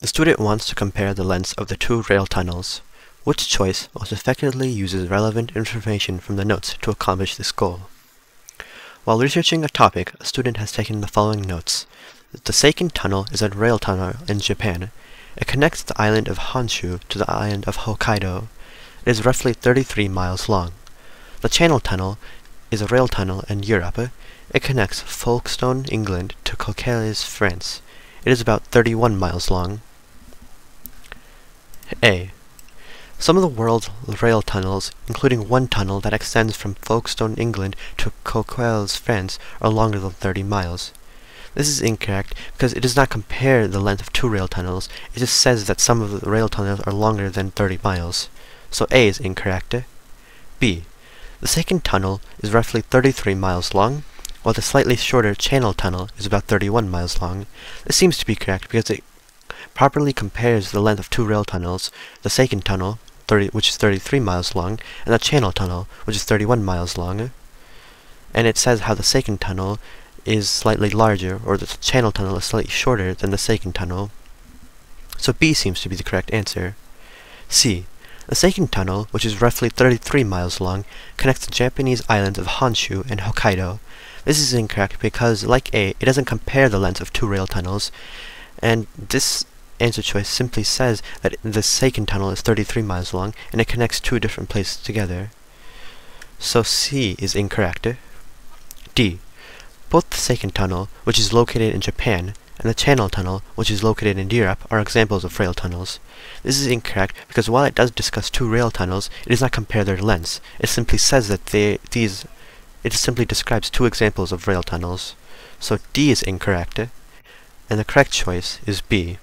The student wants to compare the lengths of the two rail tunnels. Which choice most effectively uses relevant information from the notes to accomplish this goal? While researching a topic, a student has taken the following notes. The Seikan Tunnel is a rail tunnel in Japan. It connects the island of Honshu to the island of Hokkaido. It is roughly 33 miles long. The Channel Tunnel is a rail tunnel in Europe. It connects Folkestone, England to Coquelles, France. It is about 31 miles long. A. Some of the world's rail tunnels, including one tunnel that extends from Folkestone, England to Coquelles, France, are longer than 30 miles. This is incorrect because it does not compare the length of two rail tunnels, it just says that some of the rail tunnels are longer than 30 miles. So A is incorrect. B. The Seikan tunnel is roughly 33 miles long, while the slightly shorter Channel tunnel is about 31 miles long. This seems to be correct because it properly compares the length of two rail tunnels, the Seikan tunnel, 30, which is 33 miles long, and the Channel tunnel, which is 31 miles long. And it says how the Seikan tunnel is slightly larger, or the Channel tunnel is slightly shorter than the Seikan tunnel. So B seems to be the correct answer. C. The Seikan Tunnel, which is roughly 33 miles long, connects the Japanese islands of Honshu and Hokkaido. This is incorrect because, like A, it doesn't compare the lengths of two rail tunnels, and this answer choice simply says that the Seikan Tunnel is 33 miles long, and it connects two different places together. So C is incorrect. D. Both the Seikan Tunnel, which is located in Japan, and the Channel Tunnel, which is located in Europe, are examples of rail tunnels. This is incorrect because while it does discuss two rail tunnels, it does not compare their lengths. It simply says that they, these, it simply describes two examples of rail tunnels. So D is incorrect, and the correct choice is B.